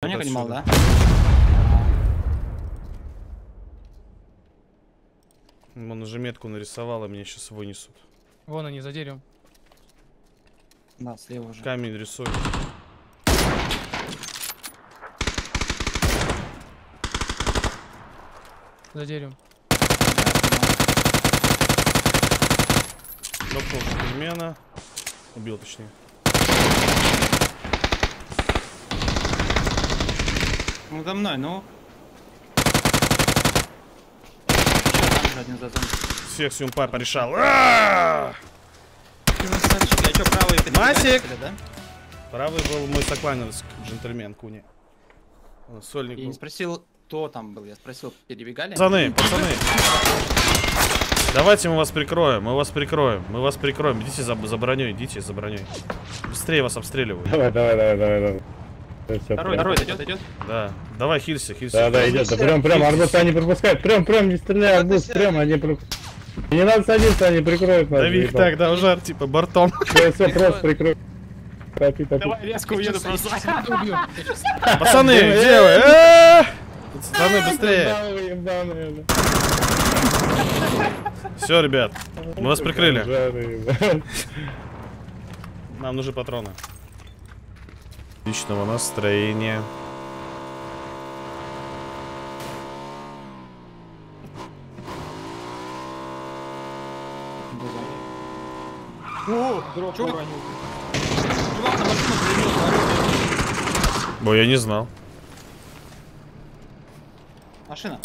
Броник анимал, да? Он уже метку нарисовал, а меня сейчас вынесут. Вон они, за деревом. Да, слева уже. Камень рисует. За деревом. Нокнул Супермена. Убил, точнее. Ну, за мной, ну. Всех с юмпа порешал. А! Масик! Правый был мой сокланец, джентльмен Куни. Сольник Я не спросил, кто там был. Я спросил, перебегали? Пацаны, пацаны. Давайте мы вас прикроем, мы вас прикроем, мы вас прикроем. Идите за, за броней, идите за броней. Быстрее вас обстреливают. Давай, давай, давай, давай, давай. Второй, второй идет, идет. Да. Давай хилься, хилься. Да, да, идет. Да, прям, прям, арбуз они пропускают. Прям, прям, не стреляй, арбуз, прям, они про- Не надо садиться, они прикроют нас. Дави их так, да, ужар, типа, бортом. Все, все, просто прикрой. Давай резко уеду просто. Пацаны, где вы? Э! Пацаны, быстрее. Ебаные, ебаные, Все, ребят, мы вас прикрыли. Нам нужны патроны. Отличного настроения. О, Дроп Чувак. уронил. чувак на машину прыгнул. Ой, я не знал. Машина.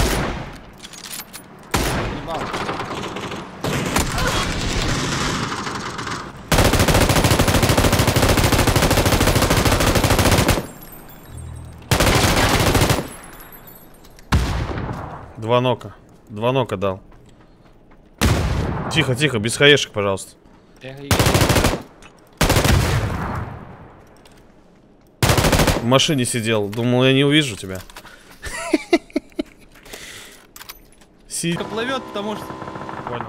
Два нока. Два нока дал. Тихо, тихо, без хаешек, пожалуйста. В машине сидел, думал, я не увижу тебя. Си... Плывет, потому что... Понял.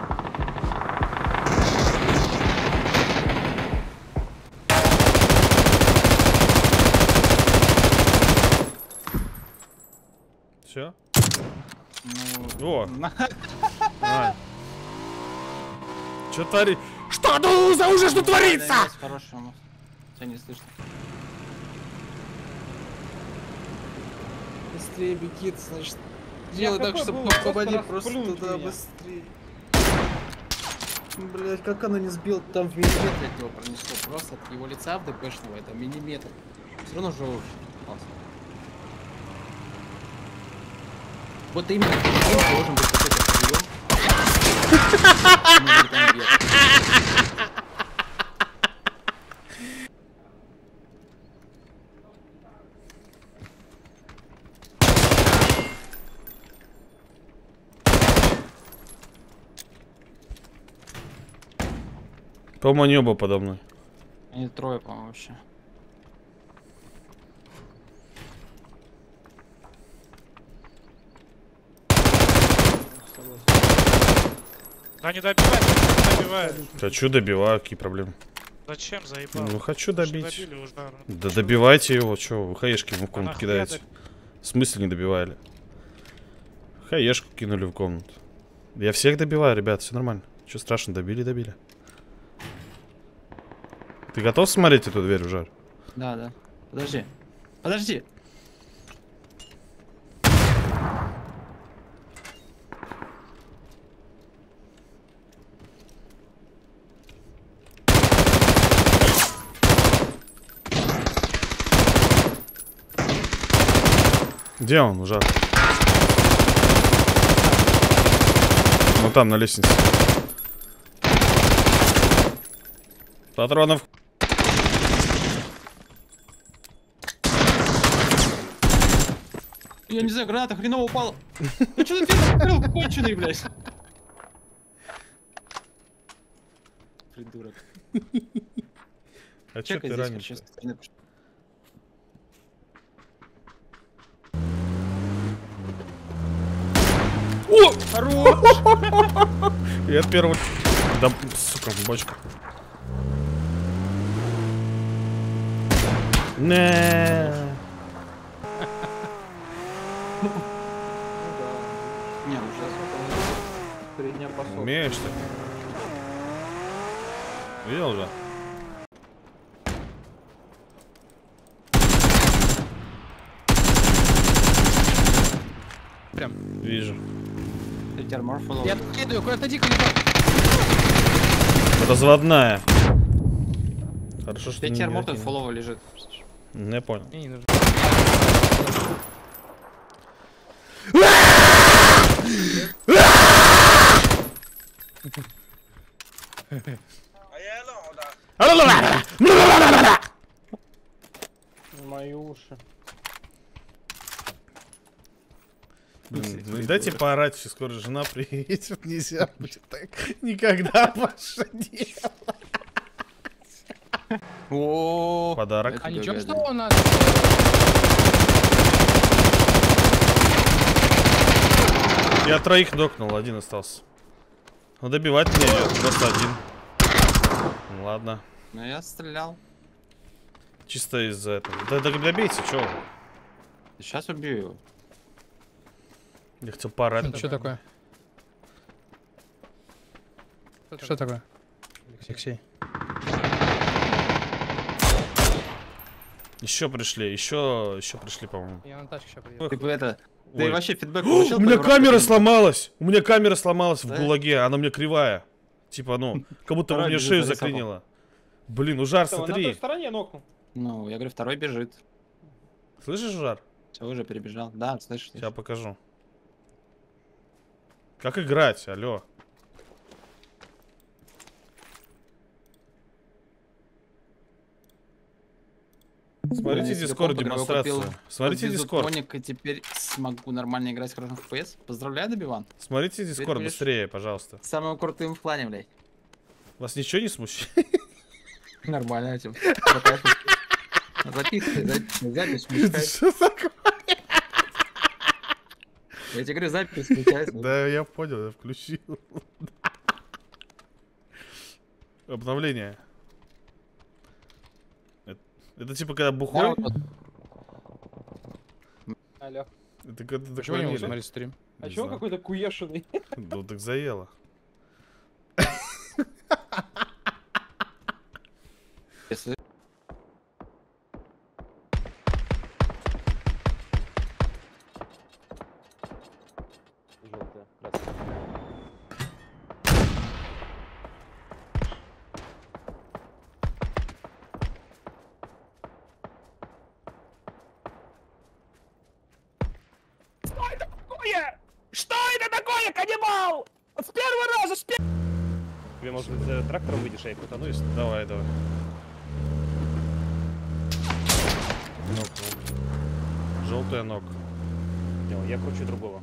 Все? Ну, О, на-. Че твори? Что ну за уже что творится? Хорошему. Тебя не слышно. Быстрее беги, значит. Делай так, чтобы попади просто туда быстрее. Блять, как она не сбила там в миллиметре от него пронесло. Просто от его лица в ДПшного это миллиметр. Все равно живой. Классно. Вот именно должен быть какой-то прием. По-моему, не оба подо мной. Они трое, по-моему, вообще. Да не добивай, не добивай. Хочу добиваю, какие проблемы? Зачем заебал? Ну, хочу Уже добить. добили уже. Да добивайте его, чё, вы хаешки ему в А комнату нахуя кидаете. В смысле не добивали? Хаешку кинули в комнату. Я всех добиваю, ребят, все нормально. Что страшно, добили, добили. Ты готов смотреть эту дверь, Жар? Да, да. Подожди. Подожди. Где он, Жар? Ну там, на лестнице. Патронов. Я не знаю, граната хреново упала. Ну что ты открыл, конченый, блядь. Придурок. А чё ты ранен? Стороны пошел. Я первый. Да, сука, бочка. Не. Не, он передняя посылка. Умеешь ты? Видел же? Прям. Вижу. Я откидываю, куда-то дико так. Разводная. Хорошо, что тут один. фоллоу лежит. Не понял. Мне не нужно. Мои уши. Блин, ну и дайте поорать, сейчас скоро жена приедет, нельзя будет так никогда больше делать. О, Подарок. А ничего, что он надо? Я троих докнул, один остался. Ну добивать мне идет, просто один. Ну ладно. Ну я стрелял. Чисто из-за этого. Да, да добейте, чё? Сейчас убью его. Я хотел поорать. Что такое? Что такое? Алексей. Еще пришли, еще, еще пришли, по-моему. Я на тачке сейчас приеду. Ты бы это... Ой. Ты вообще фидбэк О, получил? у меня камера сломалась! У меня камера сломалась в Да? гулаге, она у меня кривая. Типа, ну, как будто мне бежит шею лесопом. заклинило. Блин, ну жар, Что, на той смотри. стороне нокнул. Ну, я говорю, второй бежит. Слышишь, жар? Все, уже перебежал. Да, слышишь? Сейчас покажу. Как играть, алло. Смотрите Дискорд демонстрацию. купил. Смотрите Дискорд. и теперь смогу нормально играть в хорошем FPS. Поздравляю, Добиван. Смотрите Дискорд быстрее, пожалуйста. Самым крутым в плане, блядь. Вас ничего не смущает? Нормально этим. Записывай, записывай, запись что такое? Я тебе говорю, запись включай. Да, я понял, я включил. Обновление. Это, это типа когда Да, бухой? Алло. Это когда Почему не смотреть стрим? А знаю. какой-то куешенный? Ну так заело. если- может быть, за трактором выйдешь, а я крутану, если... Давай, давай. Нокнул. Желтая ног. Понял, я кручу другого.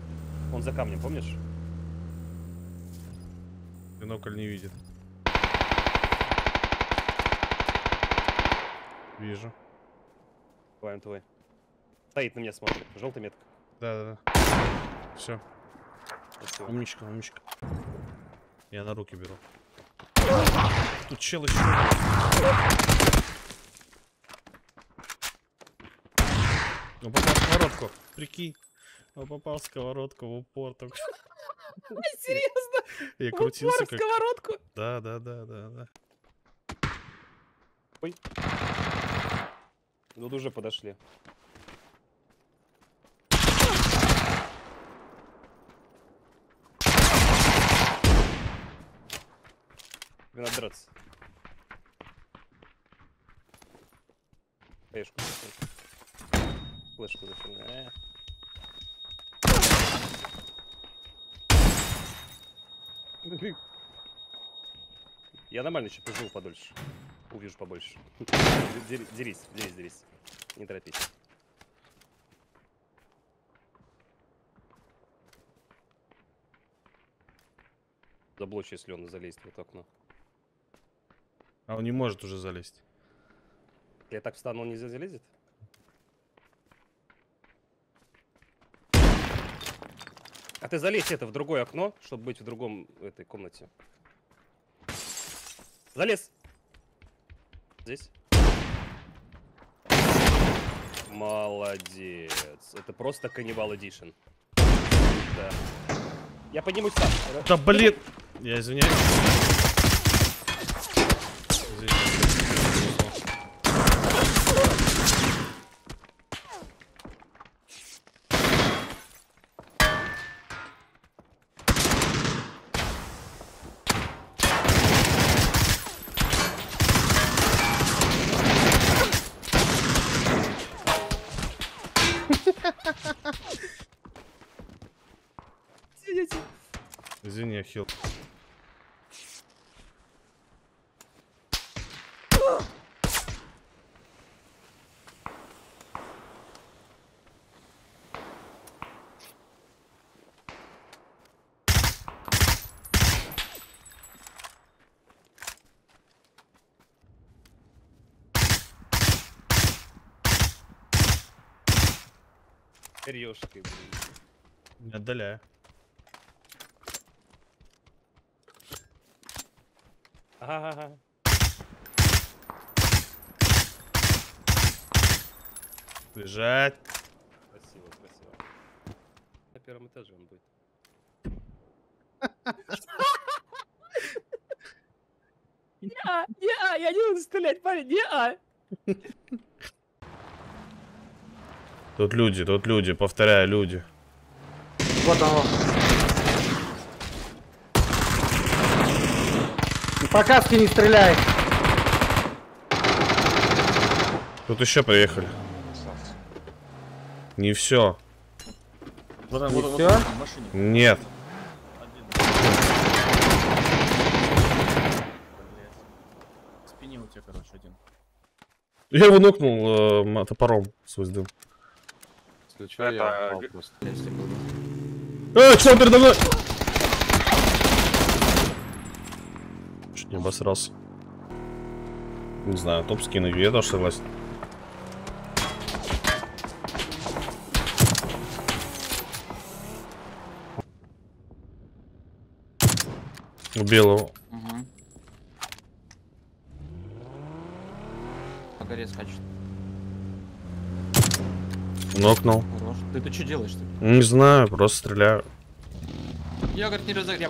Он за камнем, помнишь? Бинокль не видит. Вижу. Твой, твой. Стоит на меня, смотрит. Желтая метка. Да, да, да. Все. Спасибо. Умничка, умничка. Я на руки беру. Тут чел еще. Он попал в сковородку. Прикинь. Он попал в сковородку в упор только. Серьезно? Я крутился как... сковородку? Да, да, да, да, да. Тут уже подошли. Тебе надо драться. Зашли. Флешку зашли. Э. Я нормально еще пожил подольше. Увижу побольше. Дери- Дерись, дерись, дерись. Не торопись. Заблочь, если он залезет в это окно. А он не может уже залезть. Я так встану, он не залезет? А ты залезь это в другое окно, чтобы быть в другом этой комнате. Залез. Здесь. Молодец. Это просто каннибал эдишн. Да. Я поднимусь сам. Да блин! Я извиняюсь. Извиняюсь. Извини, я хил. Рёшкой, блин. Отдаляю. Ага. Бежать. Красиво, красиво. На первом этаже он будет. Я, я, я не буду стрелять, парень, я. Тут люди, тут люди, повторяю, люди. Вот оно. По каске не стреляй. Тут еще приехали. Не все. Не все? Нет. спине у тебя, короче, один. Я его нокнул э, топором свой дым. Если что, я упал просто. Э, что передо мной? Чуть не обосрался. Не знаю, топ скину, я тоже согласен. Убил его. Угу. На горе скачет. Нокнул. Ты, ты что делаешь-то? Не знаю, просто стреляю. Я, говорит, не разогрел.